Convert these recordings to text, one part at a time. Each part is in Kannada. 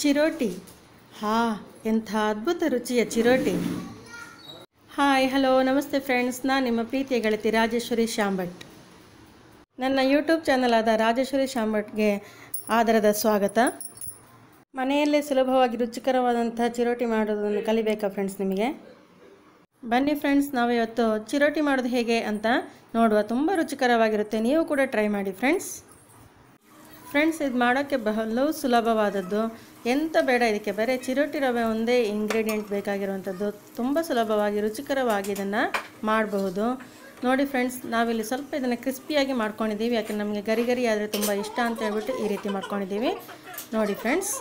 ಚಿರೋಟಿ. ಹಾ, ಎಂಥ ಅದ್ಭುತ ರುಚಿಯ ಚಿರೋಟಿ. Hi, hello, namaste friends. ನಾನು ನಿಮ್ಮ ಪ್ರೀತಿಯ ಗೆಳತಿ ರಾಜೇಶ್ವರಿ ಶಾಂಭಟ್. ನನ್ನ ಯೂಟ್ಯೂಬ್ ಚಾನಲ್ ಆದ ರಾಜೇಶ್ವರಿ ಶಾಂಭಟ್ಗೆ ಆದರದ ಸ್ವಾಗತ. ಮನೆಯಲ್ಲೇ ಸುಲಭವಾಗಿ ರುಚಿಕರವಾದಂಥ ಚಿರೋಟಿ ಮಾಡೋದನ್ನು ಕಲಿಬೇಕಾ ಫ್ರೆಂಡ್ಸ್ ನಿಮಗೆ? ಬನ್ನಿ ಫ್ರೆಂಡ್ಸ್ ನಾವು ಇವತ್ತು ಚಿರೋಟಿ ಮಾಡೋದು ಹೇಗೆ ಅಂತ ನೋಡುವ. ತುಂಬ ರುಚಿಕರವಾಗಿರುತ್ತೆ. ನೀವು ಕೂಡ ಟ್ರೈ ಮಾಡಿ ಫ್ರೆಂಡ್ಸ್. ಫ್ರೆಂಡ್ಸ್ ಇದು ಮಾಡೋಕ್ಕೆ ಬಹಳ ಸುಲಭವಾದದ್ದು. ಎಂತ ಬೇಡ ಇದಕ್ಕೆ. ಬರೀ ಚಿರೋಟಿ ರವೆ ಒಂದೇ ಇಂಗ್ರೀಡಿಯೆಂಟ್ ಬೇಕಾಗಿರುವಂಥದ್ದು. ತುಂಬ ಸುಲಭವಾಗಿ, ರುಚಿಕರವಾಗಿ ಇದನ್ನು ಮಾಡಬಹುದು. ನೋಡಿ ಫ್ರೆಂಡ್ಸ್ ನಾವಿಲ್ಲಿ ಸ್ವಲ್ಪ ಇದನ್ನು ಕ್ರಿಸ್ಪಿಯಾಗಿ ಮಾಡ್ಕೊಂಡಿದ್ದೀವಿ. ಯಾಕೆ ನಮಗೆ ಗರಿ ಗರಿ ಆದರೆ ತುಂಬ ಇಷ್ಟ ಅಂತ ಹೇಳ್ಬಿಟ್ಟು ಈ ರೀತಿ ಮಾಡ್ಕೊಂಡಿದ್ದೀವಿ. ನೋಡಿ ಫ್ರೆಂಡ್ಸ್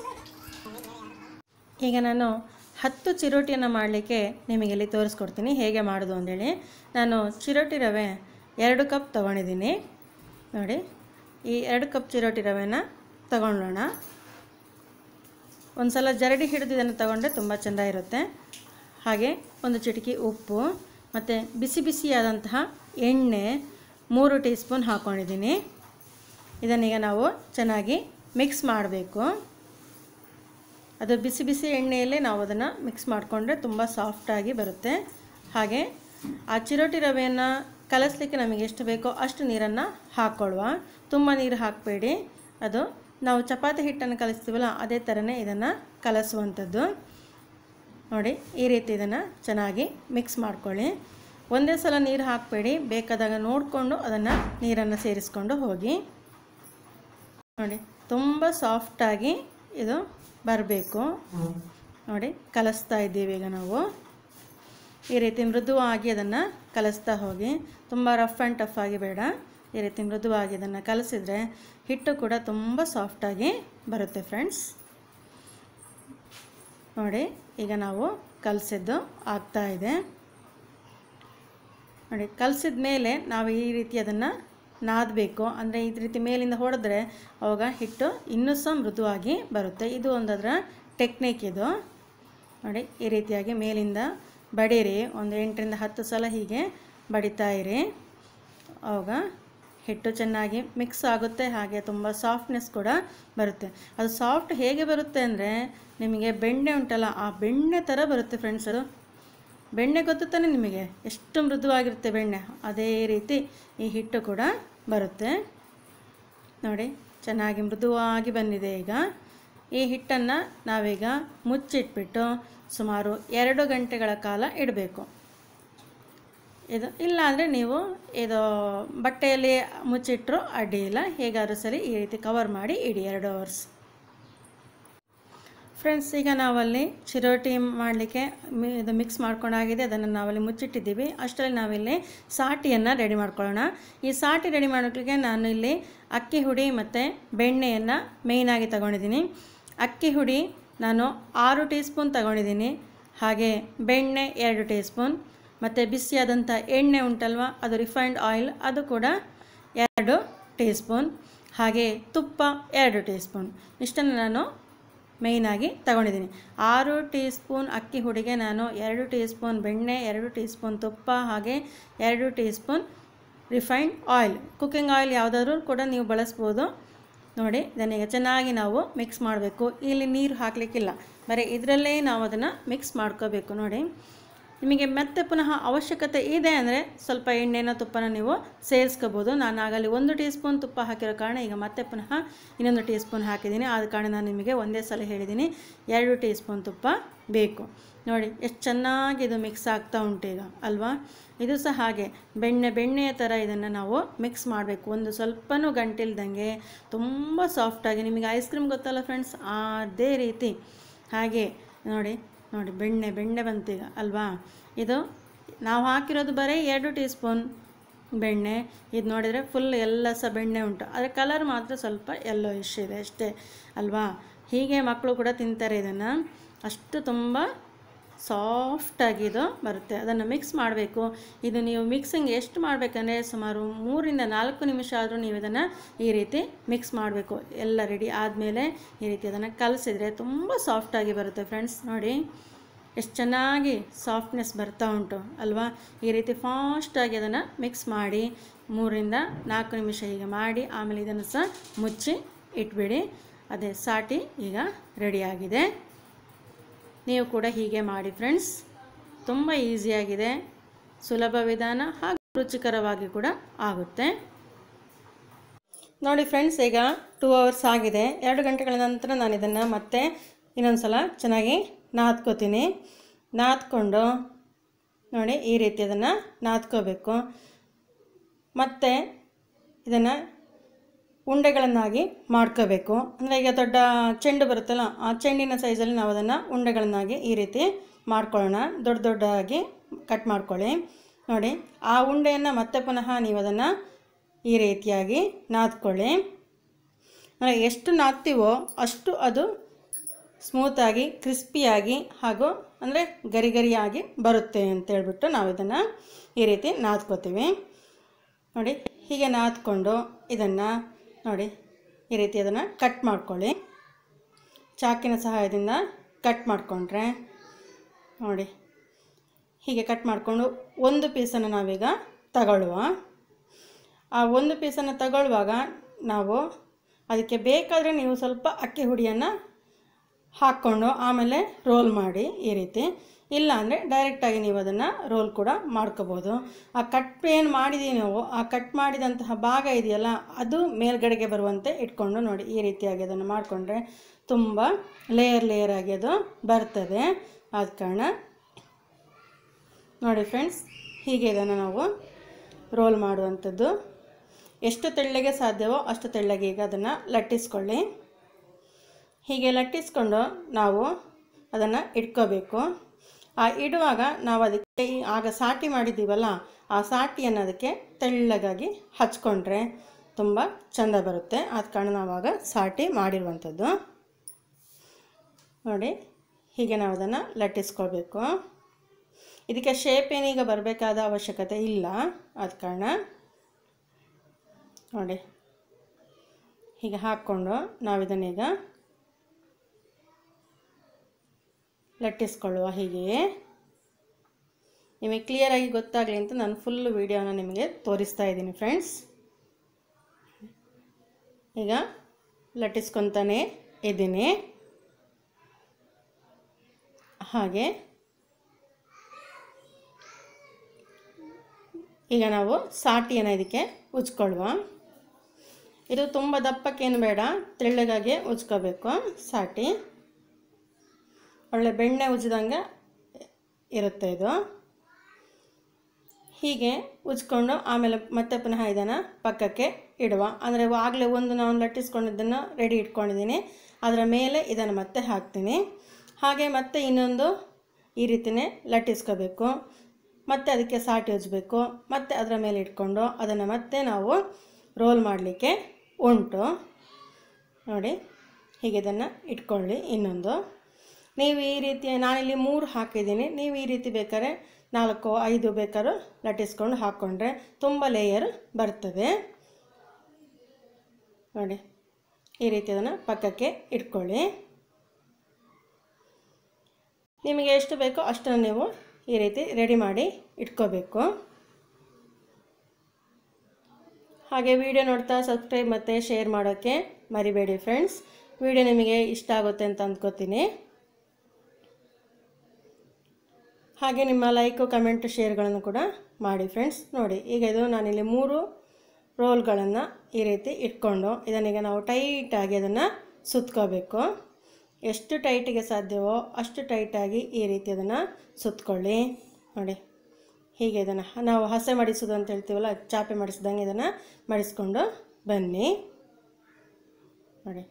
ಈಗ ನಾನು ಹತ್ತು ಚಿರೋಟಿಯನ್ನು ಮಾಡಲಿಕ್ಕೆ ನಿಮಗೆ ಇಲ್ಲಿ ತೋರಿಸ್ಕೊಡ್ತೀನಿ. ಹೇಗೆ ಮಾಡೋದು ಅಂದೇಳಿ. ನಾನು ಚಿರೋಟಿ ರವೆ ಎರಡು ಕಪ್ ತೊಗೊಂಡಿದ್ದೀನಿ. ನೋಡಿ. ಈ ಎರಡು ಕಪ್ ಚಿರೋಟಿ ರವೆನ ತಗೊಳ್ಳೋಣ ಒಂದು ಸಲ ಜರಡಿ ಹಿಡಿದು ಇದನ್ನು ತಗೊಂಡ್ರೆ ತುಂಬ ಚೆಂದ ಇರುತ್ತೆ. ಹಾಗೆ ಒಂದು ಚಿಟಿಕೆ ಉಪ್ಪು, ಮತ್ತು ಬಿಸಿ ಬಿಸಿಯಾದಂತಹ ಎಣ್ಣೆ ಮೂರು ಟೀ ಸ್ಪೂನ್ ಹಾಕ್ಕೊಂಡಿದ್ದೀನಿ ಇದನ್ನೀಗ ನಾವು ಚೆನ್ನಾಗಿ ಮಿಕ್ಸ್ ಮಾಡಬೇಕು. ಅದು ಬಿಸಿ ಬಿಸಿ ಎಣ್ಣೆಯಲ್ಲೇ ನಾವು ಅದನ್ನು ಮಿಕ್ಸ್ ಮಾಡಿಕೊಂಡ್ರೆ ತುಂಬ ಸಾಫ್ಟಾಗಿ ಬರುತ್ತೆ. ಹಾಗೆ ಆ ಚಿರೋಟಿ ರವೆಯನ್ನು ಕಲಸಲಿಕ್ಕೆ ನಮಗೆ ಎಷ್ಟು ಬೇಕೋ ಅಷ್ಟು ನೀರನ್ನು ಹಾಕ್ಕೊಳ್ಳುವ ತುಂಬ ನೀರು ಹಾಕಬೇಡಿ. ಅದು ನಾವು ಚಪಾತಿ ಹಿಟ್ಟನ್ನು ಕಲಿಸ್ತೀವಲ್ಲ, ಅದೇ ಥರನೇ ಇದನ್ನು ಕಲಸುವಂಥದ್ದು. ನೋಡಿ, ಈ ರೀತಿ ಇದನ್ನು ಚೆನ್ನಾಗಿ ಮಿಕ್ಸ್ ಮಾಡ್ಕೊಳ್ಳಿ. ಒಂದೇ ಸಲ ನೀರು ಹಾಕಬೇಡಿ. ಬೇಕಾದಾಗ ನೋಡಿಕೊಂಡು ಅದನ್ನು ನೀರನ್ನು ಸೇರಿಸ್ಕೊಂಡು ಹೋಗಿ. ನೋಡಿ, ತುಂಬ ಸಾಫ್ಟಾಗಿ ಇದು ಬರಬೇಕು. ನೋಡಿ, ಕಲಿಸ್ತಾ ಇದ್ದೀವಿ ಈಗ ನಾವು. ಈ ರೀತಿ ಮೃದುವಾಗಿ ಅದನ್ನು ಕಲಿಸ್ತಾ ಹೋಗಿ. ತುಂಬ ರಫ್ ಆ್ಯಂಡ್ ಟಫ್ ಆಗಿ ಬೇಡ. ಈ ರೀತಿ ಮೃದುವಾಗಿ ಇದನ್ನು ಕಲಿಸಿದರೆ ಹಿಟ್ಟು ಕೂಡ ತುಂಬ ಸಾಫ್ಟಾಗಿ ಬರುತ್ತೆ ಫ್ರೆಂಡ್ಸ್ ನೋಡಿ, ಈಗ ನಾವು ಕಲಸಿದ್ದು ಆಗ್ತಾ ಇದೆ. ನೋಡಿ, ಕಲಸಿದ ಮೇಲೆ ನಾವು ಈ ರೀತಿ ಅದನ್ನು ನಾದಬೇಕು. ಅಂದರೆ ಈ ರೀತಿ ಮೇಲಿಂದ ಹೊಡೆದ್ರೆ ಅವಾಗ ಹಿಟ್ಟು ಇನ್ನೂ ಸಹ ಮೃದುವಾಗಿ ಬರುತ್ತೆ. ಇದು ಒಂದು ಅದರ ಟೆಕ್ನಿಕ್ ಇದು. ನೋಡಿ, ಈ ರೀತಿಯಾಗಿ ಮೇಲಿಂದ ಬಡೀರಿ, ಒಂದು ಎಂಟರಿಂದ ಹತ್ತು ಸಲ ಹೀಗೆ ಬಡಿತಾ ಇರಿ. ಅವಾಗ ಹಿಟ್ಟು ಚೆನ್ನಾಗಿ ಮಿಕ್ಸ್ ಆಗುತ್ತೆ, ಹಾಗೆ ತುಂಬ ಸಾಫ್ಟ್ನೆಸ್ ಕೂಡ ಬರುತ್ತೆ. ಅದು ಸಾಫ್ಟ್ ಹೇಗೆ ಬರುತ್ತೆ ಅಂದರೆ, ನಿಮಗೆ ಬೆಣ್ಣೆ ಉಂಟಲ್ಲ, ಆ ಬೆಣ್ಣೆ ಥರ ಬರುತ್ತೆ ಫ್ರೆಂಡ್ಸ್ ಅದು. ಬೆಣ್ಣೆ ಗೊತ್ತು ತಾನೆ ನಿಮಗೆ? ಎಷ್ಟು ಮೃದುವಾಗಿರುತ್ತೆ ಬೆಣ್ಣೆ? ಅದೇ ರೀತಿ ಈ ಹಿಟ್ಟು ಕೂಡ ಬರುತ್ತೆ. ನೋಡಿ, ಚೆನ್ನಾಗಿ ಮೃದುವಾಗಿ ಬಂದಿದೆ ಈಗ. ಈ ಹಿಟ್ಟನ್ನು ನಾವೀಗ ಮುಚ್ಚಿಟ್ಬಿಟ್ಟು ಸುಮಾರು ಎರಡು ಗಂಟೆಗಳ ಕಾಲ ಇಡಬೇಕು. ಇದು ಇಲ್ಲಾಂದರೆ ನೀವು ಇದು ಬಟ್ಟೆಯಲ್ಲಿ ಮುಚ್ಚಿಟ್ಟರು ಅಡ್ಡಿ ಹೇಗಾದ್ರೂ ಸರಿ ಈ ರೀತಿ ಕವರ್ ಮಾಡಿ ಇಡಿ ಎರಡು ಅವರ್ಸ್ ಫ್ರೆಂಡ್ಸ್ ಈಗ ನಾವಲ್ಲಿ ಚಿರೋಟಿ ಮಾಡಲಿಕ್ಕೆ ಇದು ಮಿಕ್ಸ್ ಮಾಡ್ಕೊಂಡಾಗಿದೆ ಅದನ್ನು ನಾವಲ್ಲಿ ಮುಚ್ಚಿಟ್ಟಿದ್ದೀವಿ. ಅಷ್ಟರಲ್ಲಿ ನಾವಿಲ್ಲಿ ಸಾಟಿಯನ್ನು ರೆಡಿ ಮಾಡ್ಕೊಳ್ಳೋಣ. ಈ ಸಾಟಿ ರೆಡಿ ಮಾಡೋಕ್ಕೆ ನಾನು ಇಲ್ಲಿ ಅಕ್ಕಿ ಹುಡಿ ಮತ್ತು ಬೆಣ್ಣೆಯನ್ನು ಮೇಯ್ನಾಗಿ ತಗೊಂಡಿದ್ದೀನಿ. ಅಕ್ಕಿ ಹುಡಿ ನಾನು ಆರು ಟೀ ಸ್ಪೂನ್ ತಗೊಂಡಿದ್ದೀನಿ. ಹಾಗೆ ಬೆಣ್ಣೆ ಎರಡು ಟೀ ಸ್ಪೂನ್ ಮತ್ತು ಬಿಸಿಯಾದಂಥ ಎಣ್ಣೆ ಉಂಟಲ್ವ, ಅದು ರಿಫೈನ್ಡ್ ಆಯಿಲ್, ಅದು ಕೂಡ ಎರಡು ಟೀ ಸ್ಪೂನ್ ಹಾಗೆ ತುಪ್ಪ ಎರಡು ಟೀ ಸ್ಪೂನ್ ಇಷ್ಟನ್ನು ನಾನು ಮೇಯ್ನಾಗಿ ತಗೊಂಡಿದ್ದೀನಿ. ಆರು ಟೀ ಸ್ಪೂನ್ ಅಕ್ಕಿ ಹುಡಿಗೆ ನಾನು ಎರಡು ಟೀ ಸ್ಪೂನ್ ಬೆಣ್ಣೆ, ಎರಡು ಟೀ ಸ್ಪೂನ್ ತುಪ್ಪ, ಹಾಗೆ ಎರಡು teaspoon refined oil. Cooking oil ಯಾವುದಾದ್ರೂ ಕೂಡ ನೀವು ಬಳಸ್ಬೋದು. ನೋಡಿ ಇದನ್ನೀಗ ಚೆನ್ನಾಗಿ ನಾವು ಮಿಕ್ಸ್ ಮಾಡಬೇಕು. ಇಲ್ಲಿ ನೀರು ಹಾಕಲಿಕ್ಕಿಲ್ಲ. ಬರೀ ಇದರಲ್ಲೇ ನಾವು ಅದನ್ನು ಮಿಕ್ಸ್ ಮಾಡ್ಕೋಬೇಕು ನೋಡಿ. ನಿಮಗೆ ಮತ್ತೆ ಪುನಃ ಅವಶ್ಯಕತೆ ಇದೆ ಅಂದರೆ ಸ್ವಲ್ಪ ಎಣ್ಣೆನ, ತುಪ್ಪನ ನೀವು ಸೇರಿಸ್ಕೋಬೋದು. ನಾನು ಆಗಲಿ ಒಂದು ಟೀ ಸ್ಪೂನ್ ತುಪ್ಪ ಹಾಕಿರೋ ಕಾರಣ ಈಗ ಮತ್ತೆ ಪುನಃ ಇನ್ನೊಂದು ಟೀ ಸ್ಪೂನ್ ಹಾಕಿದ್ದೀನಿ. ಆದ ಕಾರಣ ನಾನು ನಿಮಗೆ ಒಂದೇ ಸಲ ಹೇಳಿದ್ದೀನಿ, ಎರಡು ಟೀ ಸ್ಪೂನ್ ತುಪ್ಪ ಬೇಕು. ನೋಡಿ, ಎಷ್ಟು ಚೆನ್ನಾಗಿ ಇದು ಮಿಕ್ಸ್ ಆಗ್ತಾ ಉಂಟು ಈಗ, ಅಲ್ವಾ? ಇದು ಸಹ ಹಾಗೆ, ಬೆಣ್ಣೆ, ಬೆಣ್ಣೆಯ ಥರ ಇದನ್ನು ನಾವು ಮಿಕ್ಸ್ ಮಾಡಬೇಕು. ಒಂದು ಸ್ವಲ್ಪನೂ ಗಂಟಿಲ್ದಂಗೆ, ತುಂಬ ಸಾಫ್ಟಾಗಿ ನಿಮಗೆ ಐಸ್ ಕ್ರೀಮ್ ಗೊತ್ತಲ್ಲ ಫ್ರೆಂಡ್ಸ್ ಅದೇ ರೀತಿ. ಹಾಗೆ, ನೋಡಿ ನೋಡಿ, ಬೆಣ್ಣೆ ಬೆಣ್ಣೆ ಬಂತೀಗ, ಅಲ್ವಾ? ಇದು ನಾವು ಹಾಕಿರೋದು ಬರೀ ಎರಡು ಟೀ ಸ್ಪೂನ್ ಬೆಣ್ಣೆ. ಇದು ನೋಡಿದರೆ ಫುಲ್ ಎಲ್ಲ ಸಹ ಬೆಣ್ಣೆ ಉಂಟು. ಆದರೆ ಕಲರ್ ಮಾತ್ರ ಸ್ವಲ್ಪ ಎಲ್ಲೋ ಇಶ್ ಇದೆ ಅಷ್ಟೇ, ಅಲ್ವಾ? ಹೀಗೆ ಮಕ್ಕಳು ಕೂಡ ತಿಂತಾರೆ ಇದನ್ನು. ಅಷ್ಟು ತುಂಬ ಸಾಫ್ಟಾಗಿ ಇದು ಬರುತ್ತೆ. ಅದನ್ನು ಮಿಕ್ಸ್ ಮಾಡಬೇಕು. ಇದು ನೀವು ಮಿಕ್ಸಿಂಗ್ ಎಷ್ಟು ಮಾಡಬೇಕಂದ್ರೆ ಸುಮಾರು ಮೂರಿಂದ ನಾಲ್ಕು ನಿಮಿಷ ಆದರೂ ನೀವು ಇದನ್ನು ಈ ರೀತಿ ಮಿಕ್ಸ್ ಮಾಡಬೇಕು. ಎಲ್ಲ ರೆಡಿ ಆದಮೇಲೆ ಈ ರೀತಿ ಅದನ್ನು ಕಲಸಿದ್ರೆ ತುಂಬ ಸಾಫ್ಟಾಗಿ ಬರುತ್ತೆ ಫ್ರೆಂಡ್ಸ್ ನೋಡಿ, ಎಷ್ಟು ಚೆನ್ನಾಗಿ ಸಾಫ್ಟ್ನೆಸ್ ಬರ್ತಾ ಉಂಟು, ಅಲ್ವಾ? ಈ ರೀತಿ ಫಾಸ್ಟಾಗಿ ಅದನ್ನು ಮಿಕ್ಸ್ ಮಾಡಿ, ಮೂರಿಂದ ನಾಲ್ಕು ನಿಮಿಷ ಹೀಗೆ ಮಾಡಿ, ಆಮೇಲೆ ಇದನ್ನು ಸಹ ಮುಚ್ಚಿ ಇಟ್ಬಿಡಿ. ಅದೇ ಸಾಟಿ ಈಗ ರೆಡಿಯಾಗಿದೆ ನೀವು ಕೂಡ ಹೀಗೆ ಮಾಡಿ ಫ್ರೆಂಡ್ಸ್ ತುಂಬ ಈಸಿಯಾಗಿದೆ ಸುಲಭ ವಿಧಾನ ಹಾಗೂ ರುಚಿಕರವಾಗಿ ಕೂಡ ಆಗುತ್ತೆ. ನೋಡಿ ಫ್ರೆಂಡ್ಸ್ ಈಗ ಟೂ ಅವರ್ಸ್ ಆಗಿದೆ. ಎರಡು ಗಂಟೆಗಳ ನಂತರ ನಾನು ಇದನ್ನು ಮತ್ತೆ ಇನ್ನೊಂದು ಸಲ ಚೆನ್ನಾಗಿ ನಾದ್ಕೋತೀನಿ. ನಾದ್ಕೊಂಡು ನೋಡಿ ಈ ರೀತಿ ಅದನ್ನು ನಾದ್ಕೋಬೇಕು. ಮತ್ತು ಇದನ್ನು ಉಂಡೆಗಳನ್ನಾಗಿ ಮಾಡ್ಕೋಬೇಕು. ಅಂದರೆ ಈಗ ದೊಡ್ಡ ಚೆಂಡು ಬರುತ್ತಲ್ಲ, ಆ ಚೆಂಡಿನ ಸೈಜಲ್ಲಿ ನಾವು ಅದನ್ನು ಉಂಡೆಗಳನ್ನಾಗಿ ಈ ರೀತಿ ಮಾಡ್ಕೊಳ್ಳೋಣ. ದೊಡ್ಡ ದೊಡ್ಡದಾಗಿ ಕಟ್ ಮಾಡ್ಕೊಳ್ಳಿ. ನೋಡಿ, ಆ ಉಂಡೆಯನ್ನು ಮತ್ತೆ ಪುನಃ ನೀವು ಅದನ್ನು ಈ ರೀತಿಯಾಗಿ ನಾದ್ಕೊಳ್ಳಿ. ಅಂದರೆ ಎಷ್ಟು ನಾದ್ತೀವೋ ಅಷ್ಟು ಅದು ಸ್ಮೂತಾಗಿ ಕ್ರಿಸ್ಪಿಯಾಗಿ ಹಾಗೂ ಅಂದರೆ ಗರಿ ಗರಿಯಾಗಿ ಬರುತ್ತೆ ಅಂತೇಳ್ಬಿಟ್ಟು ನಾವು ಇದನ್ನು ಈ ರೀತಿ ನಾದ್ಕೋತೀವಿ. ನೋಡಿ, ಹೀಗೆ ನಾದ್ಕೊಂಡು ಇದನ್ನು ನೋಡಿ, ಈ ರೀತಿ ಅದನ್ನು ಕಟ್ ಮಾಡ್ಕೊಳ್ಳಿ. ಚಾಕಿನ ಸಹಾಯದಿಂದ ಕಟ್ ಮಾಡಿಕೊಂಡ್ರೆ, ನೋಡಿ, ಹೀಗೆ ಕಟ್ ಮಾಡಿಕೊಂಡು ಒಂದು ಪೀಸನ್ನು ನಾವೀಗ ತಗೊಳ್ಳುವ. ಆ ಒಂದು ಪೀಸನ್ನು ತಗೊಳ್ಳುವಾಗ ನಾವು ಅದಕ್ಕೆ ಬೇಕಾದರೆ ನೀವು ಸ್ವಲ್ಪ ಅಕ್ಕಿ ಹುಡಿಯನ್ನು ಹಾಕ್ಕೊಂಡು ಆಮೇಲೆ ರೋಲ್ ಮಾಡಿ ಈ ರೀತಿ. ಇಲ್ಲ ಅಂದರೆ ಡೈರೆಕ್ಟಾಗಿ ನೀವು ಅದನ್ನು ರೋಲ್ ಕೂಡ ಮಾಡ್ಕೋಬೋದು. ಆ ಕಟ್ ಏನು ಮಾಡಿದ್ದೀವಿ ನಾವು, ಆ ಕಟ್ ಮಾಡಿದಂತಹ ಭಾಗ ಇದೆಯಲ್ಲ, ಅದು ಮೇಲ್ಗಡೆಗೆ ಬರುವಂತೆ ಇಟ್ಕೊಂಡು ನೋಡಿ ಈ ರೀತಿಯಾಗಿ ಅದನ್ನು ಮಾಡಿಕೊಂಡ್ರೆ ತುಂಬ ಲೇಯರ್ ಲೇಯರ್ ಆಗಿ ಅದು ಬರ್ತದೆ. ಆದ ಕಾರಣ ನೋಡಿ ಫ್ರೆಂಡ್ಸ್ ಹೀಗೆ ಇದನ್ನು ನಾವು ರೋಲ್ ಮಾಡುವಂಥದ್ದು. ಎಷ್ಟು ತೆಳ್ಳಗೆ ಸಾಧ್ಯವೋ ಅಷ್ಟು ತೆಳ್ಳಗೆ ಈಗ ಅದನ್ನು ಲಟ್ಟಿಸ್ಕೊಳ್ಳಿ. ಹೀಗೆ ಲಟ್ಟಿಸ್ಕೊಂಡು ನಾವು ಅದನ್ನು ಇಟ್ಕೋಬೇಕು. ಆ, ಇಡುವಾಗ ನಾವು ಅದಕ್ಕೆ ಆಗ ಸಾಟಿ ಮಾಡಿದ್ದೀವಲ್ಲ, ಆ ಸಾಟಿಯನ್ನು ಅದಕ್ಕೆ ತೆಳ್ಳಗಾಗಿ ಹಚ್ಕೊಂಡ್ರೆ ತುಂಬ ಚೆಂದ ಬರುತ್ತೆ. ಆದ ಕಾರಣ ನಾವಾಗ ಸಾಟಿ ಮಾಡಿರುವಂಥದ್ದು. ನೋಡಿ, ಹೀಗೆ ನಾವು ಅದನ್ನು ಲಟ್ಟಿಸ್ಕೊಳ್ಬೇಕು. ಇದಕ್ಕೆ ಶೇಪ್ ಏನೀಗ ಬರಬೇಕಾದ ಅವಶ್ಯಕತೆ ಇಲ್ಲ. ಆದ ಕಾರಣ ನೋಡಿ, ಹೀಗೆ ಹಾಕ್ಕೊಂಡು ನಾವು ಇದನ್ನೀಗ ಲಟ್ಟಿಸ್ಕೊಳ್ಳುವ ಹೀಗೆ. ನಿಮಗೆ ಕ್ಲಿಯರಾಗಿ ಗೊತ್ತಾಗಲಿ ಅಂತ ನಾನು ಫುಲ್ ವಿಡಿಯೋನ ನಿಮಗೆ ತೋರಿಸ್ತಾ ಇದ್ದೀನಿ ಫ್ರೆಂಡ್ಸ್ ಈಗ ಲಟ್ಟಿಸ್ಕೊತಾನೆ ಇದ್ದೀನಿ. ಹಾಗೆ. ಈಗ ನಾವು ಸಾಟಿಯನ್ನು ಇದಕ್ಕೆ ಉಜ್ಕೊಳ್ಳುವ ಇದು ತುಂಬ ದಪ್ಪಕ್ಕೇನು ಬೇಡ, ತೆಳ್ಳಗಾಗಿ ಉಜ್ಕೋಬೇಕು ಸಾಟಿ. ಒಳ್ಳೆ ಬೆಣ್ಣೆ ಉಜ್ಜಿದಂಗೆ ಇರುತ್ತೆ ಇದು. ಹೀಗೆ ಉಜ್ಕೊಂಡು ಆಮೇಲೆ ಮತ್ತೆ ಪುನಃ ಇದನ್ನು ಪಕ್ಕಕ್ಕೆ ಇಡುವ. ಅಂದರೆ ಆಗಲೇ ಒಂದು ನಾವು ಲಟ್ಟಿಸ್ಕೊಂಡಿದ್ದನ್ನು ರೆಡಿ ಇಟ್ಕೊಂಡಿದ್ದೀನಿ. ಅದರ ಮೇಲೆ ಇದನ್ನು ಮತ್ತೆ ಹಾಕ್ತೀನಿ. ಹಾಗೆ ಮತ್ತೆ ಇನ್ನೊಂದು ಈ ರೀತಿಯೇ ಲಟ್ಟಿಸ್ಕೋಬೇಕು. ಮತ್ತೆ ಅದಕ್ಕೆ ಸಾಟಿ ಉಜ್ಜಬೇಕು. ಮತ್ತೆ ಅದರ ಮೇಲೆ ಇಟ್ಕೊಂಡು ಅದನ್ನು ಮತ್ತೆ ನಾವು ರೋಲ್ ಮಾಡಲಿಕ್ಕೆ ಉಂಟು. ನೋಡಿ, ಹೀಗೆ ಇದನ್ನು ಇಟ್ಕೊಳ್ಳಿ ಇನ್ನೊಂದು. ನೀವು ಈ ರೀತಿ ನಾನಿಲ್ಲಿ ಮೂರು ಹಾಕಿದ್ದೀನಿ. ನೀವು ಈ ರೀತಿ ಬೇಕಾದ್ರೆ ನಾಲ್ಕು, ಐದು ಬೇಕಾದ್ರೂ ಲಟ್ಟಿಸ್ಕೊಂಡು ಹಾಕ್ಕೊಂಡ್ರೆ ತುಂಬ ಲೇಯರ್ ಬರ್ತದೆ. ನೋಡಿ, ಈ ರೀತಿ ಅದನ್ನು ಪಕ್ಕಕ್ಕೆ ಇಟ್ಕೊಳ್ಳಿ. ನಿಮಗೆ ಎಷ್ಟು ಬೇಕೋ ಅಷ್ಟನ್ನು ನೀವು ಈ ರೀತಿ ರೆಡಿ ಮಾಡಿ ಇಟ್ಕೋಬೇಕು. ಹಾಗೆ ವಿಡಿಯೋ ನೋಡ್ತಾ ಸಬ್ಸ್ಕ್ರೈಬ್ ಮತ್ತು ಶೇರ್ ಮಾಡೋಕ್ಕೆ ಮರಿಬೇಡಿ ಫ್ರೆಂಡ್ಸ್ ವಿಡಿಯೋ ನಿಮಗೆ ಇಷ್ಟ ಆಗುತ್ತೆ ಅಂತ ಅಂದ್ಕೋತೀನಿ. ಹಾಗೆ ನಿಮ್ಮ ಲೈಕು ಕಮೆಂಟು ಶೇರ್ಗಳನ್ನು ಕೂಡ ಮಾಡಿ ಫ್ರೆಂಡ್ಸ್ ನೋಡಿ, ಈಗ ಇದು ನಾನಿಲ್ಲಿ ಮೂರು ರೋಲ್ಗಳನ್ನು ಈ ರೀತಿ ಇಟ್ಕೊಂಡು ಇದನ್ನೀಗ ನಾವು ಟೈಟಾಗಿ ಅದನ್ನು ಸುತ್ಕೋಬೇಕು. ಎಷ್ಟು ಟೈಟಿಗೆ ಸಾಧ್ಯವೋ ಅಷ್ಟು ಟೈಟಾಗಿ ಈ ರೀತಿ ಅದನ್ನು ಸುತ್ಕೊಳ್ಳಿ. ನೋಡಿ, ಹೀಗೆ ಇದನ್ನು ನಾವು ಹಸೆ ಮಡಿಸೋದು ಅಂತ ಹೇಳ್ತೀವಲ್ಲ, ಚಾಪೆ ಮಡಿಸ್ದಂಗೆ ಇದನ್ನು ಮಡಿಸ್ಕೊಂಡು ಬನ್ನಿ. ನೋಡಿ,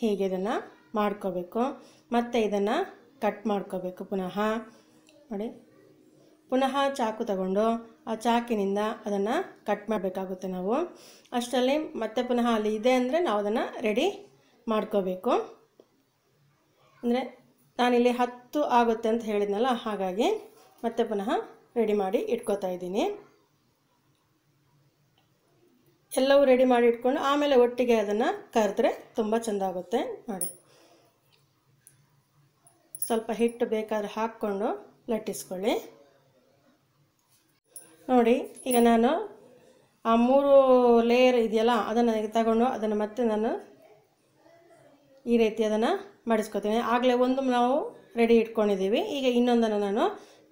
ಹೀಗೆ ಇದನ್ನು ಮಾಡ್ಕೋಬೇಕು. ಮತ್ತು ಇದನ್ನು ಕಟ್ ಮಾಡ್ಕೋಬೇಕು ಪುನಃ. ನೋಡಿ. ಪುನಃ ಚಾಕು ತಗೊಂಡು ಆ ಚಾಕಿನಿಂದ ಅದನ್ನು ಕಟ್ ಮಾಡಬೇಕಾಗುತ್ತೆ ನಾವು. ಅಷ್ಟರಲ್ಲಿ ಮತ್ತೆ ಪುನಃ ಅಲ್ಲಿ ಇದೆ ಅಂದರೆ ನಾವು ಅದನ್ನು ರೆಡಿ ಮಾಡ್ಕೋಬೇಕು. ಅಂದರೆ ನಾನಿಲ್ಲಿ ಹತ್ತು ಆಗುತ್ತೆ ಅಂತ ಹೇಳಿದ್ನಲ್ಲ, ಹಾಗಾಗಿ ಮತ್ತೆ ಪುನಃ ರೆಡಿ ಮಾಡಿ ಇಟ್ಕೋತಾ ಇದ್ದೀನಿ. ಎಲ್ಲವೂ ರೆಡಿ ಮಾಡಿ ಇಟ್ಕೊಂಡು ಆಮೇಲೆ ಒಟ್ಟಿಗೆ ಅದನ್ನು ಕರೆದ್ರೆ ತುಂಬ ಚೆಂದ ಆಗುತ್ತೆ. ನೋಡಿ. ಸ್ವಲ್ಪ ಹಿಟ್ಟು ಬೇಕಾದ್ರೆ ಹಾಕ್ಕೊಂಡು ಲಟ್ಟಿಸ್ಕೊಳ್ಳಿ. ನೋಡಿ, ಈಗ ನಾನು ಆ ಮೂರು ಲೇಯರ್ ಇದೆಯಲ್ಲ, ಅದನ್ನು ತಗೊಂಡು ಅದನ್ನು ಮತ್ತೆ ನಾನು ಈ ರೀತಿ ಅದನ್ನು ಮಡಿಸ್ಕೊತೀನಿ. ಆಗಲೇ ಒಂದು ನಾವು ರೆಡಿ ಇಟ್ಕೊಂಡಿದ್ದೀವಿ. ಈಗ ಇನ್ನೊಂದನ್ನು ನಾನು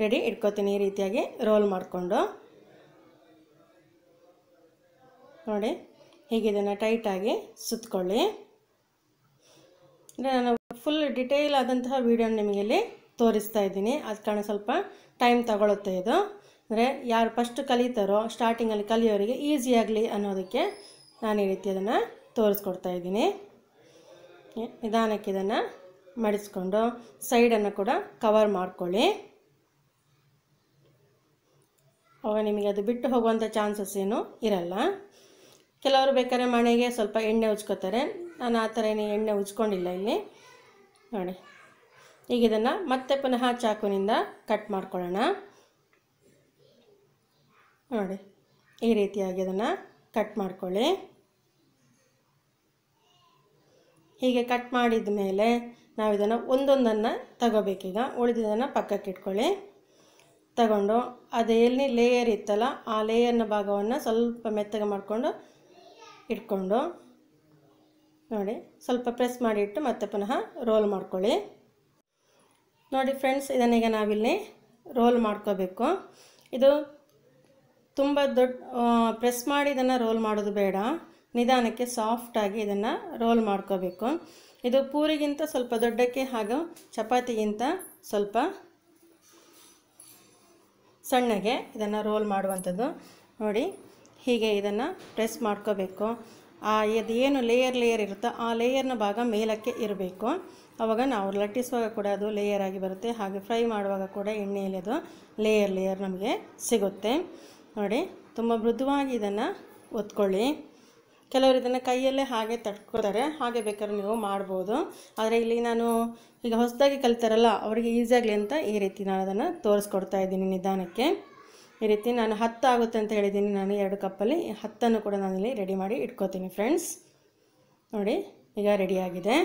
ರೆಡಿ ಇಟ್ಕೊತೀನಿ ಈ ರೀತಿಯಾಗಿ ರೋಲ್ ಮಾಡಿಕೊಂಡು. ನೋಡಿ ಹೀಗೆ ಇದನ್ನು ಟೈಟಾಗಿ ಸುತ್ತಕೊಳ್ಳಿ ಅಂದರೆ ನಾನು ಫುಲ್ ಡಿಟೇಲ್ ಆದಂತಹ ವೀಡಿಯೋ ನಿಮಗೆ ಇಲ್ಲಿ ತೋರಿಸ್ತಾ ಇದ್ದೀನಿ. ಅದು ಕಾರಣ ಸ್ವಲ್ಪ ಟೈಮ್ ತಗೊಳುತ್ತೆ ಇದು. ಅಂದರೆ ಯಾರು ಫಸ್ಟ್ ಕಲಿತಾರೋ ಸ್ಟಾರ್ಟಿಂಗಲ್ಲಿ ಕಲಿಯೋರಿಗೆ ಈಸಿಯಾಗಲಿ ಅನ್ನೋದಕ್ಕೆ ನಾನು ಈ ರೀತಿ ಅದನ್ನು ತೋರಿಸ್ಕೊಡ್ತಾ ಇದ್ದೀನಿ. ನಿಧಾನಕ್ಕೆ ಇದನ್ನು ಮಡಿಸ್ಕೊಂಡು ಸೈಡನ್ನು ಕೂಡ ಕವರ್ ಮಾಡ್ಕೊಳ್ಳಿ. ಅವಾಗ ನಿಮಗೆ ಅದು ಬಿಟ್ಟು ಹೋಗುವಂಥ ಚಾನ್ಸಸ್ ಏನು ಇರಲ್ಲ. ಕೆಲವರು ಬೇಕಾದ್ರೆ ಮನೆಗೆ ಸ್ವಲ್ಪ ಎಣ್ಣೆ ಉಜ್ಕೋತಾರೆ. ನಾನು ಆ ಥರ ಏನು ಎಣ್ಣೆ ಉಜ್ಕೊಂಡಿಲ್ಲ ಇಲ್ಲಿ. ನೋಡಿ. ಈಗ ಇದನ್ನು ಮತ್ತೆ ಪುನಃ ಚಾಕುವಿನಿಂದ ಕಟ್ ಮಾಡ್ಕೊಳ್ಳೋಣ. ನೋಡಿ, ಈ ರೀತಿಯಾಗಿ ಅದನ್ನು ಕಟ್ ಮಾಡ್ಕೊಳ್ಳಿ. ಹೀಗೆ ಕಟ್ ಮಾಡಿದ ಮೇಲೆ ನಾವು ಇದನ್ನು ಒಂದೊಂದನ್ನು ತಗೋಬೇಕೀಗ ಉಳಿದಿದ್ದನ್ನು ಪಕ್ಕಕ್ಕೆ ಇಟ್ಕೊಳ್ಳಿ. ತಗೊಂಡು ಅದು ಎಲ್ಲಿ ಲೇಯರ್ ಇತ್ತಲ್ಲ ಆ ಲೇಯರ್ನ ಭಾಗವನ್ನು ಸ್ವಲ್ಪ ಮೆತ್ತಗೆ ಮಾಡಿಕೊಂಡು ಇಟ್ಕೊಂಡು ನೋಡಿ, ಸ್ವಲ್ಪ ಪ್ರೆಸ್ ಮಾಡಿಟ್ಟು ಮತ್ತೆ ಪುನಃ ರೋಲ್ ಮಾಡ್ಕೊಳ್ಳಿ. ನೋಡಿ ಫ್ರೆಂಡ್ಸ್ ಇದನ್ನೀಗ ನಾವಿಲ್ಲಿ ರೋಲ್ ಮಾಡ್ಕೋಬೇಕು. ಇದು ತುಂಬ ದೊಡ್ಡ ಪ್ರೆಸ್ ಮಾಡಿ ಇದನ್ನು ರೋಲ್ ಮಾಡೋದು ಬೇಡ. ನಿಧಾನಕ್ಕೆ ಸಾಫ್ಟಾಗಿ ಇದನ್ನು ರೋಲ್ ಮಾಡ್ಕೋಬೇಕು. ಇದು ಪೂರಿಗಿಂತ ಸ್ವಲ್ಪ ದೊಡ್ಡಕ್ಕೆ ಹಾಗೂ ಚಪಾತಿಗಿಂತ ಸ್ವಲ್ಪ ಸಣ್ಣಗೆ ಇದನ್ನು ರೋಲ್ ಮಾಡುವಂಥದ್ದು. ನೋಡಿ, ಹೀಗೆ ಇದನ್ನು ಪ್ರೆಸ್ ಮಾಡ್ಕೋಬೇಕು. ಆ ಇದು ಏನು ಲೇಯರ್ ಲೇಯರ್ ಇರುತ್ತೋ ಆ ಲೇಯರ್ನ ಭಾಗ ಮೇಲಕ್ಕೆ ಇರಬೇಕು. ಆವಾಗ ನಾವು ಲಟ್ಟಿಸುವಾಗ ಕೂಡ ಅದು ಲೇಯರ್ ಆಗಿ ಬರುತ್ತೆ. ಹಾಗೆ ಫ್ರೈ ಮಾಡುವಾಗ ಕೂಡ ಎಣ್ಣೆಯಲ್ಲಿ ಅದು ಲೇಯರ್ ಲೇಯರ್ ನಮಗೆ ಸಿಗುತ್ತೆ. ನೋಡಿ, ತುಂಬ ಮೃದುವಾಗಿ ಇದನ್ನು ಒತ್ಕೊಳ್ಳಿ. ಕೆಲವರು ಇದನ್ನು ಕೈಯಲ್ಲೇ ಹಾಗೆ ತಟ್ಕೋತಾರೆ ಹಾಗೆ ಬೇಕಾದ್ರೆ ನೀವು ಮಾಡ್ಬೋದು. ಆದರೆ ಇಲ್ಲಿ ನಾನು ಈಗ ಹೊಸದಾಗಿ ಕಲಿತಾರಲ್ಲ, ಅವರಿಗೆ ಈಸಿಯಾಗಲಿ ಅಂತ ಈ ರೀತಿ ನಾನು ಅದನ್ನು ತೋರಿಸ್ಕೊಡ್ತಾ ಇದ್ದೀನಿ ನಿಧಾನಕ್ಕೆ. ಈ ರೀತಿ ನಾನು ಹತ್ತು ಆಗುತ್ತೆ ಅಂತ ಹೇಳಿದ್ದೀನಿ ನಾನು ಎರಡು ಕಪ್ಪಲ್ಲಿ. ಹತ್ತನ್ನು ಕೂಡ ನಾನಿಲ್ಲಿ ರೆಡಿ ಮಾಡಿ ಇಟ್ಕೋತೀನಿ ಫ್ರೆಂಡ್ಸ್ ನೋಡಿ, ಈಗ ರೆಡಿಯಾಗಿದೆ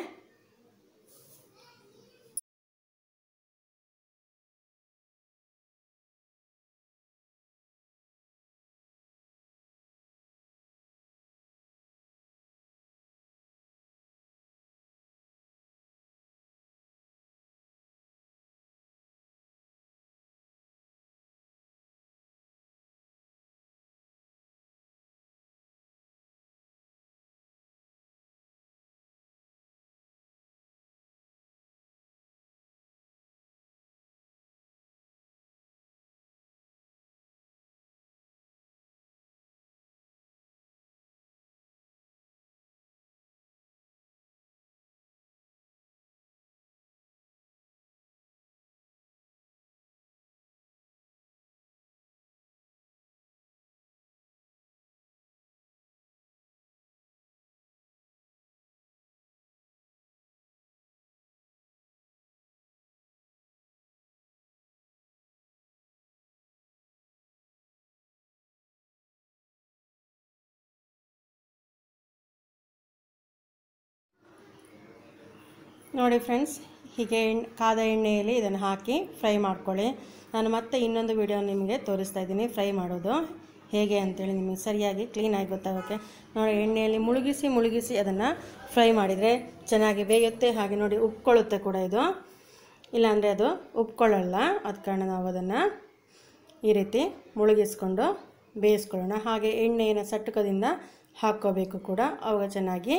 ನೋಡಿ ಫ್ರೆಂಡ್ಸ್, ಹೀಗೆ ಕಾದ ಎಣ್ಣೆಯಲ್ಲಿ ಇದನ್ನು ಹಾಕಿ ಫ್ರೈ ಮಾಡ್ಕೊಳ್ಳಿ. ನಾನು ಮತ್ತೆ ಇನ್ನೊಂದು ವಿಡಿಯೋ ನಿಮಗೆ ತೋರಿಸ್ತಾ ಇದ್ದೀನಿ, ಫ್ರೈ ಮಾಡೋದು. ಹೇಗೆ ಅಂತೇಳಿ ನಿಮಗೆ ಸರಿಯಾಗಿ ಕ್ಲೀನಾಗಿ ಗೊತ್ತಾಗುತ್ತೆ. ನೋಡಿ, ಎಣ್ಣೆಯಲ್ಲಿ ಮುಳುಗಿಸಿ ಮುಳುಗಿಸಿ ಅದನ್ನು ಫ್ರೈ ಮಾಡಿದರೆ ಚೆನ್ನಾಗಿ ಬೇಯುತ್ತೆ, ಹಾಗೆ ನೋಡಿ ಉಪ್ಕೊಳ್ಳುತ್ತೆ ಕೂಡ ಇದು. ಇಲ್ಲಾಂದರೆ ಅದು ಉಪ್ಕೊಳ್ಳಲ್ಲ ಅದ ಕಾರಣ ನಾವು ಅದನ್ನು ಈ ರೀತಿ ಮುಳುಗಿಸ್ಕೊಂಡು ಬೇಯಿಸ್ಕೊಳ್ಳೋಣ. ಹಾಗೆ ಎಣ್ಣೆಯನ್ನು ಸಟ್ಟುಕದಿಂದ ಹಾಕ್ಕೋಬೇಕು ಕೂಡ, ಅವಾಗ ಚೆನ್ನಾಗಿ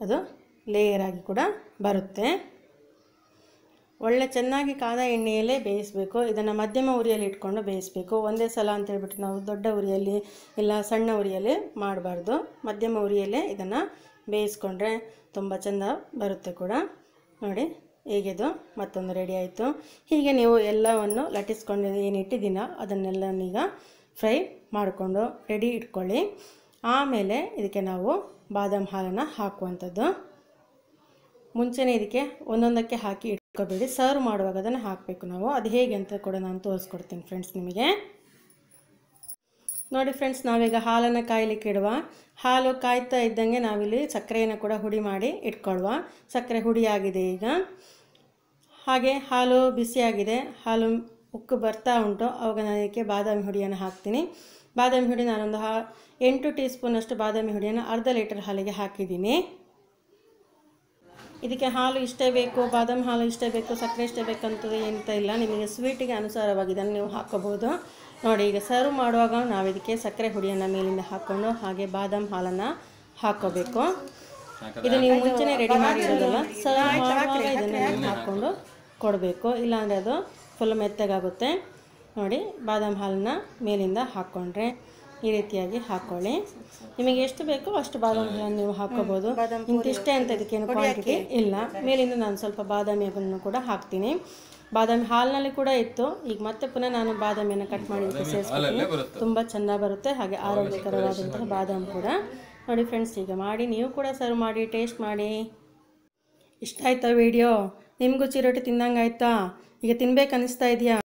ಅದು ಲೇಯರ್ ಆಗಿ ಕೂಡ ಬರುತ್ತೆ. ಒಳ್ಳೆ ಚೆನ್ನಾಗಿ ಕಾದ ಎಣ್ಣೆಯಲ್ಲೇ ಬೇಯಿಸಬೇಕು. ಇದನ್ನು ಮಧ್ಯಮ ಉರಿಯಲ್ಲಿ ಇಟ್ಕೊಂಡು ಬೇಯಿಸಬೇಕು. ಒಂದೇ ಸಲ ಅಂತ ಹೇಳ್ಬಿಟ್ಟು ನಾವು ದೊಡ್ಡ ಉರಿಯಲ್ಲಿ ಇಲ್ಲ ಸಣ್ಣ ಉರಿಯಲ್ಲಿ ಮಾಡಬಾರ್ದು. ಮಧ್ಯಮ ಉರಿಯಲ್ಲೇ ಇದನ್ನು ಬೇಯಿಸ್ಕೊಂಡ್ರೆ ತುಂಬ ಚೆಂದ ಬರುತ್ತೆ ಕೂಡ. ನೋಡಿ, ಹೇಗಿದು? ಮತ್ತೊಂದು ರೆಡಿ ಆಯಿತು. ಹೀಗೆ ನೀವು ಎಲ್ಲವನ್ನು ಲಟ್ಟಿಸ್ಕೊಂಡು ಏನು ಇಟ್ಟಿದ್ದೀನ ಅದನ್ನೆಲ್ಲ ಈಗ ಫ್ರೈ ಮಾಡಿಕೊಂಡು ರೆಡಿ ಇಟ್ಕೊಳ್ಳಿ. ಆಮೇಲೆ ಇದಕ್ಕೆ ನಾವು ಬಾದಾಮ್ ಹಾಲನ್ನು ಹಾಕುವಂಥದ್ದು. ಮುಂಚೆನೇ ಇದಕ್ಕೆ ಒಂದೊಂದಕ್ಕೆ ಹಾಕಿ ಇಟ್ಕೋಬೇಡಿ. ಸರ್ವ್ ಮಾಡುವಾಗ ಅದನ್ನು ಹಾಕಬೇಕು ನಾವು. ಅದು ಹೇಗೆ ಅಂತ ಕೂಡ ನಾನು ತೋರಿಸ್ಕೊಡ್ತೀನಿ ಫ್ರೆಂಡ್ಸ್ ನಿಮಗೆ. ನೋಡಿ ಫ್ರೆಂಡ್ಸ್ ನಾವೀಗ ಹಾಲನ್ನು ಕಾಯಲಿಕ್ಕೆ ಇಡುವ. ಹಾಲು ಕಾಯ್ತಾ ಇದ್ದಂಗೆ ನಾವಿಲ್ಲಿ ಸಕ್ಕರೆಯನ್ನು ಕೂಡ ಹುಡಿ ಮಾಡಿ ಇಟ್ಕೊಳ್ಳುವ ಸಕ್ಕರೆ ಹುಡಿ ಆಗಿದೆ ಈಗ. ಹಾಗೆ ಹಾಲು ಬಿಸಿಯಾಗಿದೆ. ಹಾಲು ಉಕ್ಕು ಬರ್ತಾ ಉಂಟು. ಅವಾಗ ನಾನು ಇದಕ್ಕೆ ಬಾದಾಮಿ ಹುಡಿಯನ್ನು ಹಾಕ್ತೀನಿ. ಬಾದಾಮಿ ಹುಡಿ ನಾನೊಂದು ಹಾ ಎಂಟು ಟೀ ಸ್ಪೂನಷ್ಟು ಬಾದಾಮಿ ಹುಡಿಯನ್ನು ಅರ್ಧ ಲೀಟರ್ ಹಾಲಿಗೆ ಹಾಕಿದ್ದೀನಿ. ಇದಕ್ಕೆ ಹಾಲು ಇಷ್ಟೇ ಬೇಕು ಬಾದಾಮಿ ಹಾಲು ಇಷ್ಟೇ ಬೇಕು ಸಕ್ಕರೆ ಇಷ್ಟೇ ಬೇಕಂತ ಎಂತ ಇಲ್ಲ. ನಿಮಗೆ ಸ್ವೀಟಿಗೆ ಅನುಸಾರವಾಗಿ ಇದನ್ನು ನೀವು ಹಾಕೋಬೋದು ನೋಡಿ ಈಗ ಸರ್ವ್ ಮಾಡುವಾಗ ನಾವು ಇದಕ್ಕೆ ಸಕ್ಕರೆ ಹುಡಿಯನ್ನು ಮೇಲಿಂದ ಹಾಕ್ಕೊಂಡು ಹಾಗೆ ಬಾದಾಮಿ ಹಾಲನ್ನು ಹಾಕೋಬೇಕು. ಇದು ನೀವು ಮುಂಚೆನೇ ರೆಡಿ ಮಾಡಿರೋದಲ್ಲ? ಸರ್ವ್ ಮಾಡುವಾಗ ಇದನ್ನು ಹಾಕ್ಕೊಂಡು ಕೊಡಬೇಕು. ಇಲ್ಲಾಂದರೆ ಅದು ಫುಲ್ ಮೆತ್ತಗಾಗುತ್ತೆ. ನೋಡಿ ಬಾದಾಮಿ ಹಾಲನ್ನ ಮೇಲಿಂದ ಹಾಕ್ಕೊಂಡ್ರೆ ಈ ರೀತಿಯಾಗಿ ಹಾಕೊಳ್ಳಿ. ನಿಮಗೆ ಎಷ್ಟು ಬೇಕೋ ಅಷ್ಟು ಬಾದಾಮಿ ನೀವು ಹಾಕ್ಕೋಬೋದು ಇಂತಿಷ್ಟೇ ಅಂತ ಇದಕ್ಕೇನು ಕ್ವಾಂಟಿಟಿ ಇಲ್ಲ. ಮೇಲಿಂದ ನಾನು ಸ್ವಲ್ಪ ಬಾದಾಮಿಯನ್ನು ಕೂಡ ಹಾಕ್ತೀನಿ. ಬಾದಾಮಿ ಹಾಲಿನಲ್ಲಿ ಕೂಡ ಇತ್ತು. ಈಗ ಮತ್ತೆ ಪುನಃ ನಾನು ಬಾದಾಮಿಯನ್ನು ಕಟ್ ಮಾಡಿ ಸೇರಿಸ್ತೀನಿ ತುಂಬ ಚೆಂದ ಬರುತ್ತೆ. ಹಾಗೆ ಆರೋಗ್ಯಕರವಾದಂತಹ ಬಾದಾಮಿ ಕೂಡ. ನೋಡಿ ಫ್ರೆಂಡ್ಸ್ ಈಗ ಮಾಡಿ ನೀವು ಕೂಡ ಸರ್ವ್ ಮಾಡಿ ಟೇಸ್ಟ್ ಮಾಡಿ. ಇಷ್ಟ ಆಯ್ತಾ ವಿಡಿಯೋ? ನಿಮಗೂ ಚಿರೋಟಿ ತಿಂದಂಗೆ ಆಯ್ತಾ ಈಗ ತಿನ್ಬೇಕು ಅನಿಸ್ತಾ ಇದೆಯಾ?